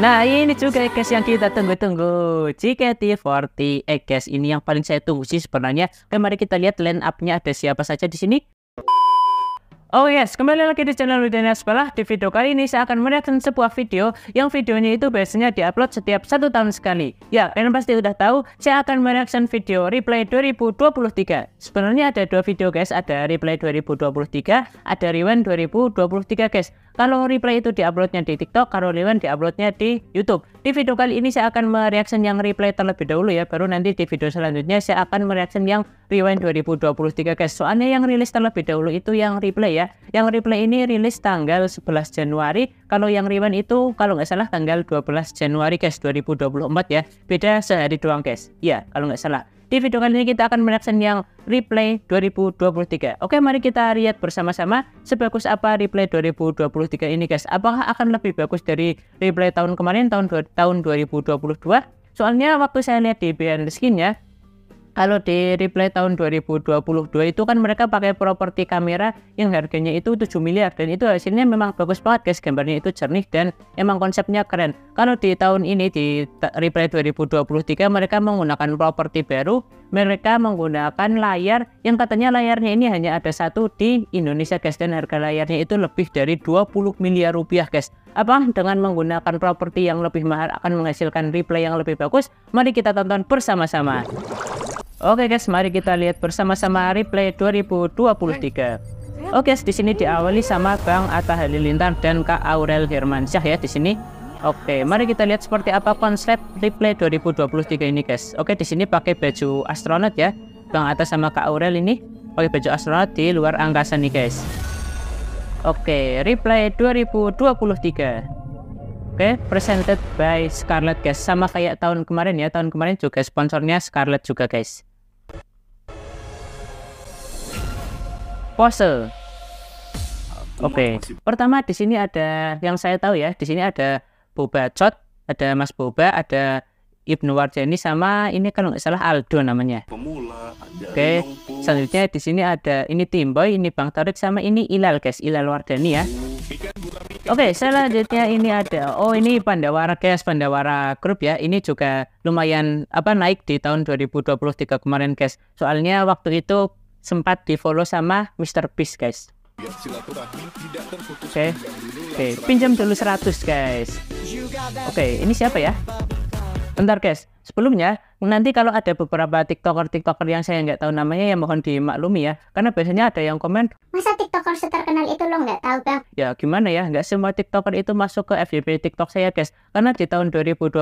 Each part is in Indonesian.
Nah ini juga guys yang kita tunggu-tunggu JKT48 guys ini yang paling saya tunggu sih sebenarnya Oke mari kita lihat line up-nya ada siapa saja di sini Oh yes, kembali lagi di channel Widana Sekolah. Di video kali ini saya akan mereaction sebuah video yang videonya itu biasanya diupload setiap satu tahun sekali. Ya, kalian pasti udah tahu, saya akan mereaction video replay 2023. Sebenarnya ada dua video guys, ada replay 2023, ada rewind 2023 guys. Kalau replay itu diuploadnya di TikTok, kalau rewind diuploadnya di YouTube. Di video kali ini saya akan mereaction yang replay terlebih dahulu ya, baru nanti di video selanjutnya saya akan mereaction yang rewind 2023 guys. Soalnya yang rilis terlebih dahulu itu yang replay ya. Yang replay ini rilis tanggal 11 Januari, kalau yang rewind itu kalau nggak salah tanggal 12 Januari guys 2024 ya. Beda sehari doang guys. Ya, kalau nggak salah. Di video kali ini kita akan mereaction yang replay 2023. Oke, mari kita lihat bersama-sama sebagus apa replay 2023 ini guys. Apakah akan lebih bagus dari replay tahun kemarin tahun tahun 2022? Soalnya waktu saya lihat di behind the skin ya, kalau di replay tahun 2022 itu kan mereka pakai properti kamera yang harganya itu 7 miliar. Dan itu hasilnya memang bagus banget guys. Gambarnya itu jernih dan emang konsepnya keren. Kalau di tahun ini di replay 2023 mereka menggunakan properti baru. Mereka menggunakan layar yang katanya layarnya ini hanya ada satu di Indonesia guys. Dan harga layarnya itu lebih dari 20 miliar rupiah guys. Apa? Dengan menggunakan properti yang lebih mahal akan menghasilkan replay yang lebih bagus. Mari kita tonton bersama-sama Oke guys, mari kita lihat bersama-sama replay 2023. Oke guys, di sini diawali sama Bang Atta Halilintar dan Kak Aurel Hermansyah ya di sini. Oke, mari kita lihat seperti apa konsep replay 2023 ini guys. Oke, di sini pakai baju astronot ya. Bang Atta sama Kak Aurel ini pakai baju astronot di luar angkasa nih guys. Oke, replay 2023. Oke, presented by Scarlett guys. Sama kayak tahun kemarin ya. Tahun kemarin juga sponsornya Scarlett juga guys. Pose. Oke. Okay. Pertama di sini ada yang saya tahu ya, di sini ada Boba Chot, ada Mas Boba, ada Ibnu Warjani sama ini kalau nggak salah Aldo namanya. Oke. Okay. Selanjutnya di sini ada ini Timboy, ini Bang Tarik sama ini Ilal guys, Ilal Wardani ya. Oke, okay, selanjutnya ini ada oh ini Pandawara guys, Pandawara grup ya. Ini juga lumayan apa naik di tahun 2023 kemarin guys. Soalnya waktu itu sempat di follow sama Mr. Beast guys oke okay. oke okay. pinjam dulu 100 guys oke okay, ini siapa ya bentar guys sebelumnya nanti kalau ada beberapa tiktoker tiktoker yang saya nggak tahu namanya ya mohon dimaklumi ya karena biasanya ada yang komen masa tiktoker terkenal itu lo nggak tahu bang ya gimana ya nggak semua tiktoker itu masuk ke FYP tiktok saya guys karena di tahun 2023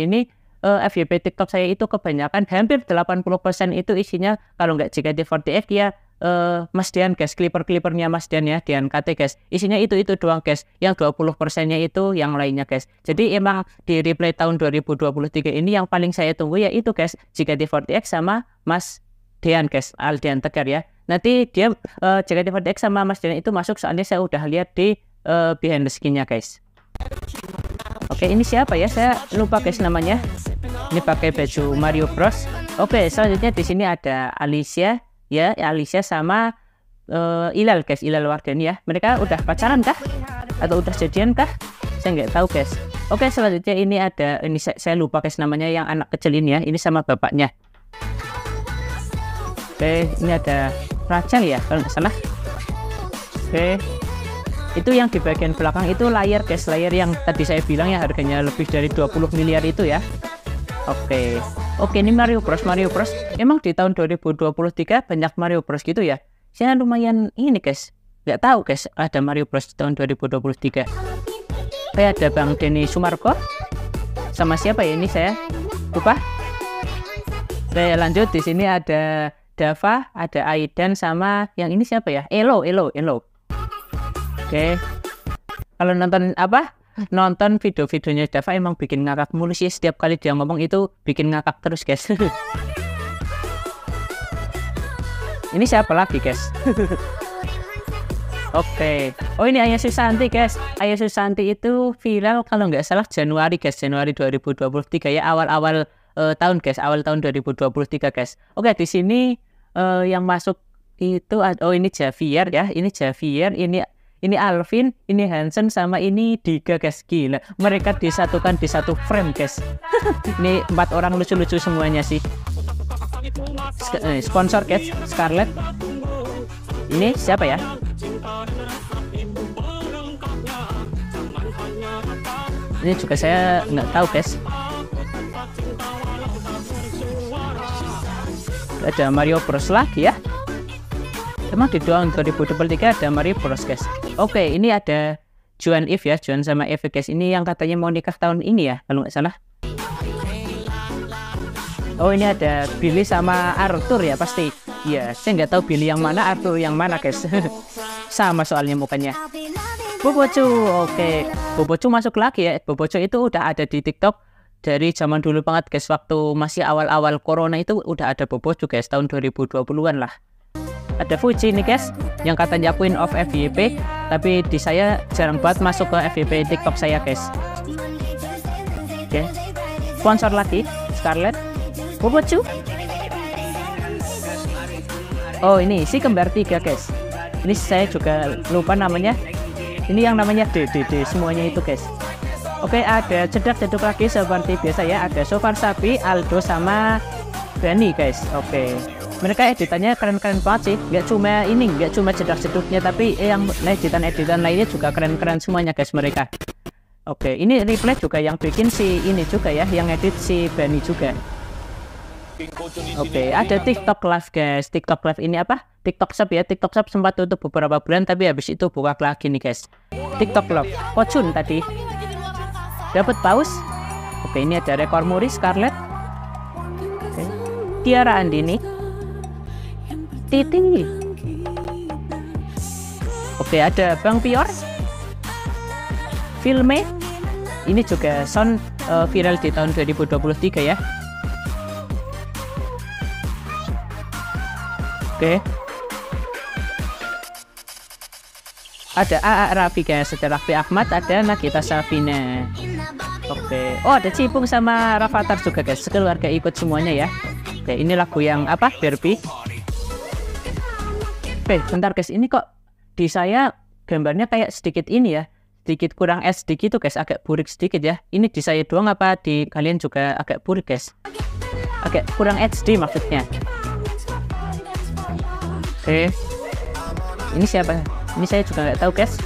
ini uh, eh, FYP TikTok saya itu kebanyakan hampir 80% itu isinya kalau nggak JKT48 ya uh, Mas Dian guys, clipper-clippernya Mas Dian ya, Dian KT guys. Isinya itu-itu doang guys. Yang 20%-nya itu yang lainnya guys. Jadi emang di replay tahun 2023 ini yang paling saya tunggu ya itu guys, JKT48 sama Mas Dian guys, Aldian Tegar ya. Nanti dia uh, JKT48 sama Mas Dian itu masuk soalnya saya udah lihat di uh, behind the skin-nya guys. Oke, ini siapa ya? Saya lupa guys namanya. Ini pakai baju Mario Bros. Oke, selanjutnya di sini ada Alicia ya, Alicia sama uh, Ilal guys, Ilal Wardani ya. Mereka udah pacaran kah? Atau udah jadian kah? Saya nggak tahu guys. Oke, selanjutnya ini ada ini saya, saya lupa guys namanya yang anak kecil ini ya. Ini sama bapaknya. Oke, ini ada Rachel ya kalau nggak salah. Oke, itu yang di bagian belakang itu layar guys layar yang tadi saya bilang ya harganya lebih dari 20 miliar itu ya Oke. Oke, ini Mario Bros. Mario Bros. Emang di tahun 2023 banyak Mario Bros gitu ya? Saya lumayan ini guys. Nggak tahu guys ada Mario Bros di tahun 2023. Kayak ada Bang Denny Sumarko. Sama siapa ya ini saya? Lupa. Saya lanjut di sini ada Dava, ada Aidan sama yang ini siapa ya? Elo, Elo, Elo. Oke. Kalau nonton apa? Nonton video-videonya Dava emang bikin ngakak mulu sih. Setiap kali dia ngomong itu bikin ngakak terus guys. Ini siapa lagi guys? Oke, okay. oh ini Ayah Susanti guys. Ayah Susanti itu viral kalau nggak salah Januari guys, Januari 2023 ya. Awal-awal uh, tahun guys, awal tahun 2023 guys. Oke okay, di sini uh, yang masuk itu oh ini Javier ya, ini Javier, ini Ini Alvin, ini Hansen, sama ini Diga guys. Gila, mereka disatukan di satu frame guys. ini empat orang lucu-lucu semuanya sih. Eh, sponsor guys, Scarlett. Ini siapa ya? Ini juga saya nggak tahu guys. ada Mario Bros lagi ya emang di tahun 2023 ada Mario Bros guys oke ini ada Juan If ya Juan sama Eve guys ini yang katanya mau nikah tahun ini ya kalau nggak salah. Oh ini ada Billy sama Arthur ya pasti. Ya saya nggak tahu Billy yang mana Arthur yang mana guys. Sama soalnya mukanya. Bobocu Oke. Bobocu masuk lagi ya. Bobocu itu udah ada di TikTok dari zaman dulu banget guys. Waktu masih awal-awal corona itu udah ada Boboju guys tahun 2020-an lah ada Fuji nih guys yang katanya Queen of FYP tapi di saya jarang banget masuk ke FYP TikTok saya guys oke okay. sponsor lagi Scarlett Boboju oh ini si kembar tiga guys ini saya juga lupa namanya ini yang namanya DDD semuanya itu guys Oke, ada cedak-ceduk lagi seperti biasa ya. Ada Sofar Sapi, Aldo sama Benny guys. Oke. Mereka editannya keren-keren banget sih. Gak cuma ini, gak cuma cedak-ceduknya, tapi eh, yang editan-editan lainnya juga keren-keren semuanya guys mereka. Oke, ini replay juga yang bikin si ini juga ya, yang edit si Benny juga. Oke, ada TikTok Live guys. TikTok Live ini apa? TikTok Shop ya. TikTok Shop sempat tutup beberapa bulan tapi habis itu buka lagi nih guys. TikTok Live. Pocun tadi Dapat paus. Oke, ini ada rekor muri Scarlett. Oke. Tiara Andini. Titing. Oke, ada Bang Pior. Filme. Ini juga sound uh, viral di tahun 2023 ya. Oke. Ada AA guys, ada Raffi Ahmad, ada Nagita Safina. Oke. Oh, ada Cipung sama Rafathar juga guys. Sekeluarga ikut semuanya ya. Oke, ini lagu yang apa? Derby. Oke, bentar guys. Ini kok di saya gambarnya kayak sedikit ini ya. Sedikit kurang SD gitu guys, agak burik sedikit ya. Ini di saya doang apa di kalian juga agak burik guys? Agak kurang HD maksudnya. Oke. Ini siapa? Ini saya juga nggak tahu guys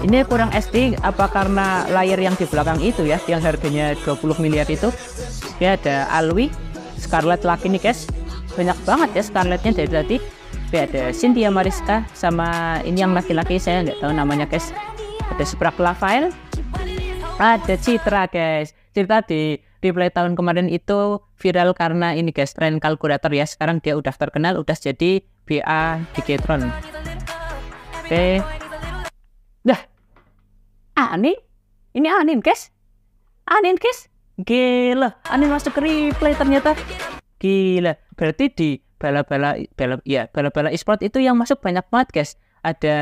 ini kurang SD apa karena layar yang di belakang itu ya yang harganya 20 miliar itu ya ada Alwi Scarlett lagi nih guys banyak banget ya Scarlettnya dari tadi ya ada Cynthia Mariska sama ini yang laki-laki saya nggak tahu namanya guys ada Suprak Lavail ada Citra guys Citra di replay tahun kemarin itu viral karena ini guys tren kalkulator ya sekarang dia udah terkenal udah jadi BA Digetron oke okay. Dah. Anin? Ini Anin, guys. Anin, guys. Gila, Anin masuk ke replay ternyata. Gila. Berarti di bala-bala bala ya, bala-bala e-sport itu yang masuk banyak banget, guys. Ada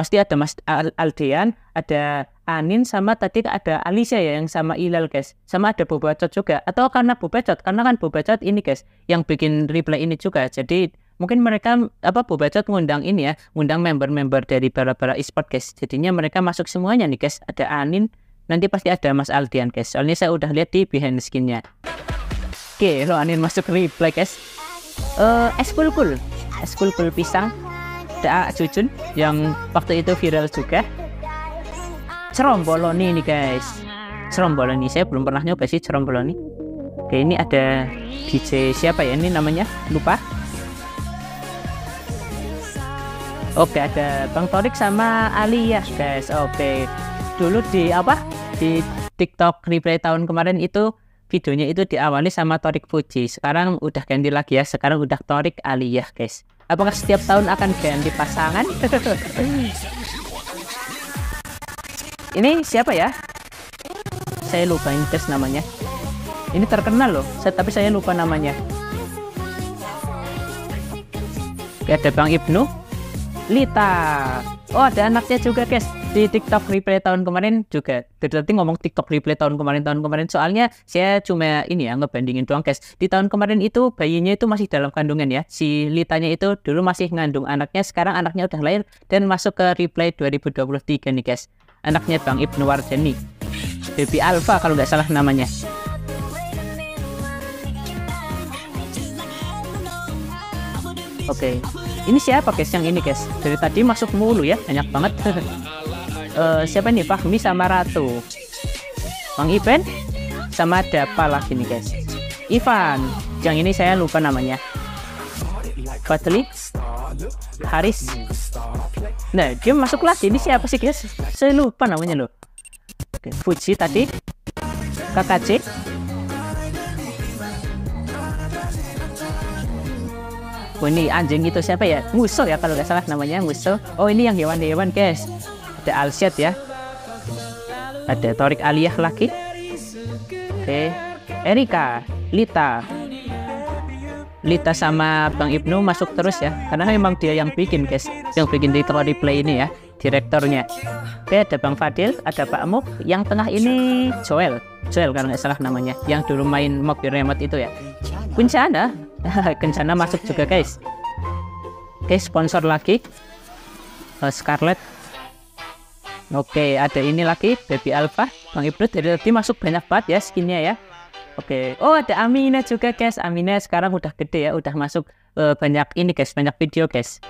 pasti ada Mas Aldean, ada Anin sama tadi ada Alicia ya yang sama Ilal guys. Sama ada Bobacot juga. Atau karena Bobacot, karena kan Bobacot ini guys yang bikin replay ini juga. Jadi mungkin mereka apa Bobacot ngundang ini ya, ngundang member-member dari para-para e-sport guys. Jadinya mereka masuk semuanya nih guys. Ada Anin, nanti pasti ada Mas Aldian guys. Soalnya saya udah lihat di behind skinnya. Oke, lo Anin masuk replay guys. Uh, eskul kul, eskul kul pisang. Ada Cucun yang waktu itu viral juga. Ceromboloni nih guys. Ceromboloni saya belum pernah nyoba sih ceromboloni. Oke, ini ada DJ siapa ya ini namanya? Lupa. Oke ada Bang Torik sama Ali ya guys. Oke dulu di apa di TikTok replay tahun kemarin itu videonya itu diawali sama Torik Fuji. Sekarang udah ganti lagi ya. Sekarang udah Torik Ali ya guys. Apakah setiap tahun akan ganti pasangan? Ini siapa ya? Saya lupa tes namanya. Ini terkenal loh, tapi saya lupa namanya. Oke, ada Bang Ibnu, Lita. Oh, ada anaknya juga, guys. di TikTok replay tahun kemarin juga. Tadi ngomong TikTok replay tahun kemarin tahun kemarin. Soalnya saya cuma ini ya ngebandingin doang guys. Di tahun kemarin itu bayinya itu masih dalam kandungan ya. Si Litanya itu dulu masih ngandung anaknya. Sekarang anaknya udah lahir dan masuk ke replay 2023 nih guys. Anaknya Bang Ibnu Wardani Baby Alpha kalau nggak salah namanya. Oke, ini siapa guys yang ini guys? Dari tadi masuk mulu ya, banyak banget. uh, siapa nih Fahmi sama Ratu? Bang Iben sama ada apa lagi nih guys? Ivan, yang ini saya lupa namanya. Fadli, Haris. Nah, dia masuk lagi. Ini siapa sih guys? Saya lupa namanya loh. Fuji tadi. KKC, Oh ini anjing itu siapa ya? Musuh ya kalau nggak salah namanya musuh. Oh ini yang hewan-hewan guys. Ada Alsyad ya. Ada Torik Aliyah lagi. Oke. Erika, Lita. Lita sama Bang Ibnu masuk terus ya. Karena memang dia yang bikin guys. Yang bikin di Replay ini ya. Direktornya. Oke ada Bang Fadil, ada Pak Muk. Yang tengah ini Joel. Joel kalau nggak salah namanya. Yang dulu main mobil remote itu ya. Kuncana Kencana masuk juga guys. Oke sponsor lagi. Uh, Scarlett. Oke ada ini lagi Baby Alpha. Bang Ibnu dari tadi masuk banyak banget ya skinnya ya. Oke. Oh ada Amina juga guys. Amina sekarang udah gede ya Udah masuk uh, banyak ini guys. Banyak video guys.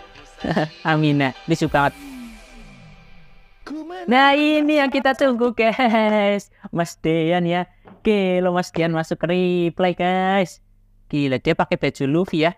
Amina suka banget. Nah ini yang kita tunggu guys. Mas Dean ya. Oke lo Mas Dean masuk replay guys Gila, dia pakai baju Luffy ya.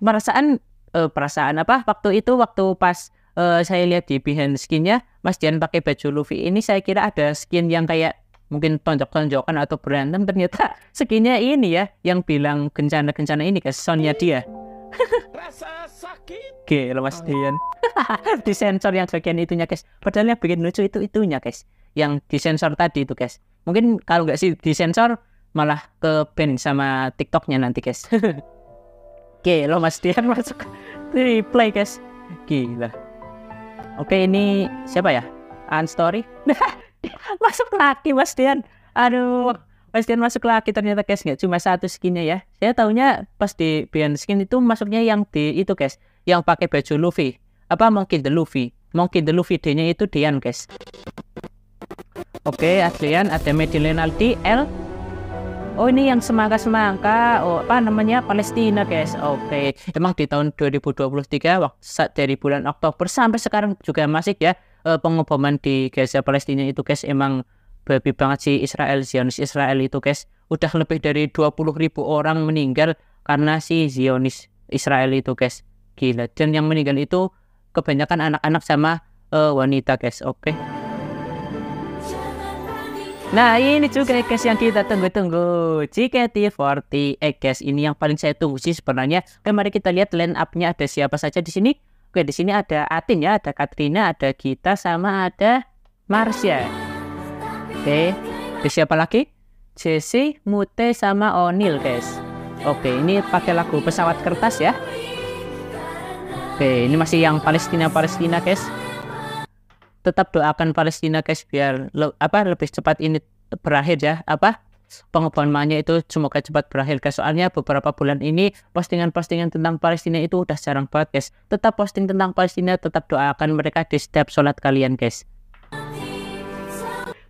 Perasaan uh, perasaan apa? Waktu itu waktu pas uh, saya lihat di behind skinnya, Mas Dian pakai baju Luffy ini saya kira ada skin yang kayak mungkin tonjok-tonjokan atau berantem ternyata skinnya ini ya yang bilang kencana-kencana ini ke soundnya dia. Rasa sakit. Gila Mas Dian. di sensor yang bagian itunya guys. Padahal yang bikin lucu itu itunya guys. Yang di sensor tadi itu guys. Mungkin kalau nggak sih di sensor malah ke band sama TikToknya nanti guys. Oke, lo Mas Dian masuk replay guys. Gila. Oke, ini siapa ya? Story masuk lagi Mas Dian. Aduh, Mas Dian masuk lagi ternyata guys nggak cuma satu skinnya ya. Saya taunya pas di band skin itu masuknya yang di itu guys, yang pakai baju Luffy. Apa mungkin the Luffy? Mungkin the Luffy D-nya itu Dian guys. Oke, Adrian ada Medilenaldi L Oh ini yang semangka-semangka, oh apa namanya Palestina guys. Oke, okay. emang di tahun 2023 waktu dari bulan Oktober sampai sekarang juga masih ya uh, pengeboman di Gaza Palestina itu guys emang babi banget sih Israel Zionis Israel itu guys. Udah lebih dari 20 ribu orang meninggal karena si Zionis Israel itu guys. Gila. Dan yang meninggal itu kebanyakan anak-anak sama uh, wanita guys. Oke. Okay. Nah ini juga guys yang kita tunggu-tunggu. JKT48 guys ini yang paling saya tunggu sih sebenarnya. Oke mari kita lihat line up-nya. Ada siapa saja di sini? Oke di sini ada Atin ya ada Katrina ada Gita sama ada Marsha. Oke ada siapa lagi? Jesse Mute sama Onil guys. Oke ini pakai lagu pesawat kertas ya. Oke ini masih yang Palestina Palestina guys tetap doakan Palestina guys biar lo, apa lebih cepat ini berakhir ya. Apa pengebomannya itu semoga cepat berakhir guys. Soalnya beberapa bulan ini postingan-postingan tentang Palestina itu udah jarang banget guys. Tetap posting tentang Palestina tetap doakan mereka di setiap sholat kalian guys.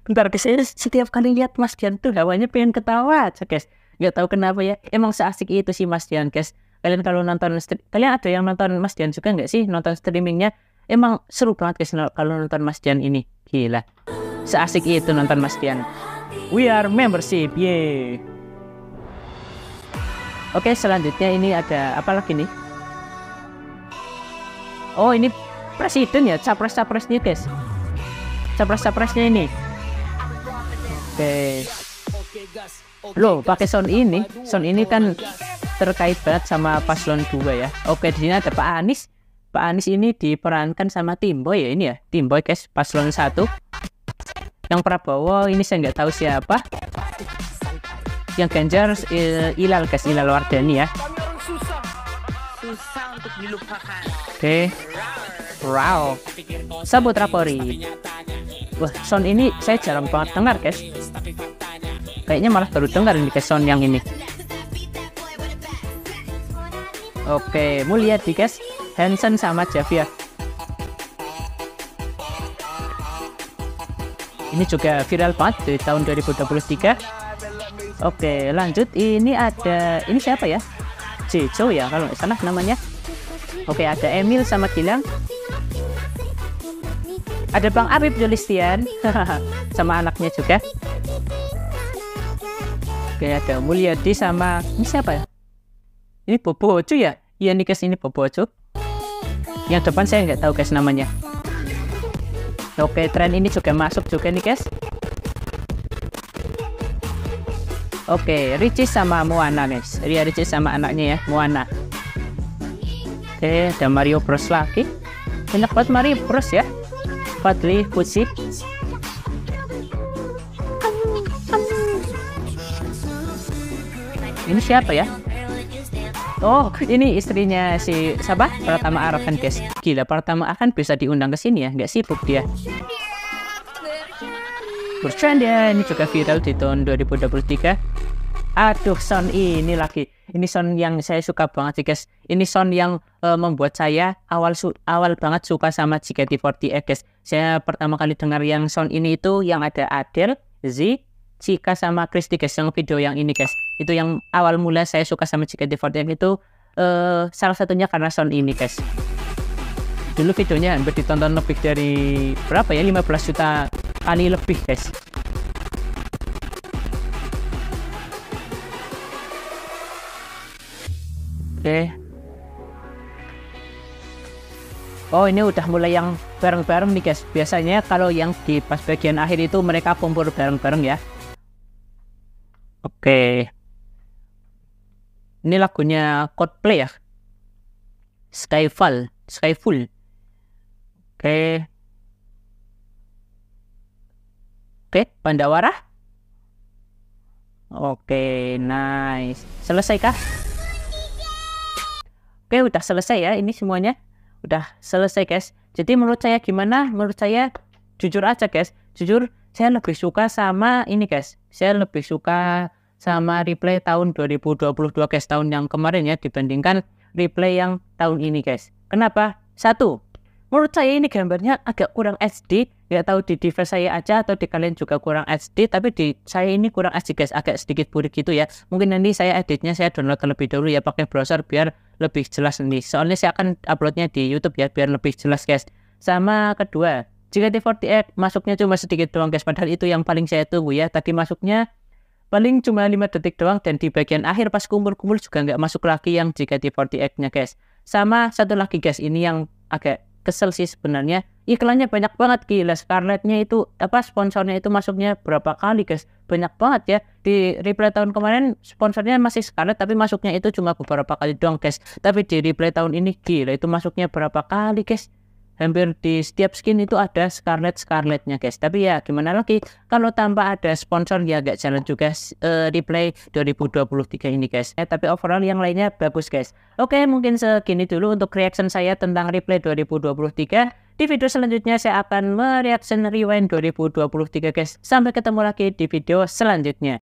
Bentar guys setiap kali lihat Mas Dian tuh hawanya pengen ketawa aja guys. Nggak tahu kenapa ya. Emang seasik itu sih Mas Dian guys. Kalian kalau nonton kalian ada yang nonton Mas Dian juga nggak sih nonton streamingnya Emang seru banget guys kalau nonton Mas Dian ini. Gila. Seasik itu nonton Mas Dian. We are membership, ye. Oke, selanjutnya ini ada apa lagi nih? Oh, ini presiden ya, capres-capresnya guys. Capres-capresnya ini. Oke. Loh, pakai sound ini. Sound ini kan terkait banget sama paslon 2 ya. Oke, di sini ada Pak Anies Pak Anies ini diperankan sama Timboy ya ini ya? Timboy guys paslon satu. Yang Prabowo ini saya nggak tahu siapa. Yang Ganjar il, Ilal guys Ilal Wardani ya. Oke. Okay. wow. Sabut Rapori. Wah, sound ini saya jarang banget dengar, guys. Kayaknya malah baru dengar ini guys sound yang ini. Oke, mau lihat nih guys, Hansen sama Javier. Ini juga viral banget di tahun 2023. Oke, lanjut. Ini ada, ini siapa ya? Jejo ya, kalau nggak salah namanya. Oke, ada Emil sama Gilang. Ada Bang Arif Julistian sama anaknya juga. Oke, ada Mulyadi sama ini siapa ya? Ini Bobo Ojo ya? Iya guys, ini Bobo Ojo. Yang depan saya nggak tahu guys namanya. Oke, tren ini juga masuk juga nih guys. Oke, Richie sama Moana guys. Ria Richie sama anaknya ya, Moana. Oke, ada Mario Bros lagi. Banyak banget Mario Bros ya. Fadli Fuji. Ini siapa ya? Oh, ini istrinya si siapa? Pertama Arafan guys. Gila, pertama akan bisa diundang ke sini ya, nggak sibuk dia. Bercanda, ini juga viral di tahun 2023. Aduh, sound ini lagi. Ini sound yang saya suka banget sih guys. Ini sound yang uh, membuat saya awal awal banget suka sama JKT48 guys. Saya pertama kali dengar yang sound ini itu yang ada Adele, Z, Cika sama Kristi guys yang video yang ini guys. Itu yang awal mula saya suka sama JKT48 itu uh, salah satunya karena sound ini guys. Dulu videonya hampir ditonton lebih dari berapa ya? 15 juta kali lebih guys. Oke. Okay. Oh ini udah mulai yang bareng-bareng nih guys. Biasanya kalau yang di pas bagian akhir itu mereka kumpul bareng-bareng ya Oke. Ini lagunya Coldplay ya. Skyfall, Skyfall. Oke. Oke, Pandawara. Oke, nice. Selesai kah? Oke, udah selesai ya ini semuanya. Udah selesai, guys. Jadi menurut saya gimana? Menurut saya jujur aja, guys. Jujur saya lebih suka sama ini, guys saya lebih suka sama replay tahun 2022 guys tahun yang kemarin ya dibandingkan replay yang tahun ini guys. Kenapa? Satu menurut saya ini gambarnya agak kurang HD nggak tahu di device saya aja atau di kalian juga kurang HD tapi di saya ini kurang HD guys. Agak sedikit burik gitu ya. Mungkin nanti saya editnya saya download terlebih dahulu ya pakai browser biar lebih jelas nih soalnya saya akan uploadnya di YouTube ya biar lebih jelas guys. Sama kedua jika di 48 masuknya cuma sedikit doang guys, padahal itu yang paling saya tunggu ya. Tadi masuknya paling cuma 5 detik doang dan di bagian akhir pas kumpul-kumpul juga nggak masuk lagi yang jika di 48-nya guys. Sama satu lagi guys, ini yang agak kesel sih sebenarnya. Iklannya banyak banget gila. Scarlett-nya itu apa sponsornya itu masuknya berapa kali guys? Banyak banget ya. Di replay tahun kemarin sponsornya masih Scarlett tapi masuknya itu cuma beberapa kali doang guys. Tapi di replay tahun ini gila itu masuknya berapa kali guys? Hampir di setiap skin itu ada Scarlet Scarletnya guys. Tapi ya gimana lagi kalau tanpa ada sponsor ya gak jalan juga uh, replay 2023 ini guys. Eh, tapi overall yang lainnya bagus guys. Oke mungkin segini dulu untuk reaction saya tentang replay 2023 di video selanjutnya saya akan mereaction rewind 2023 guys. Sampai ketemu lagi di video selanjutnya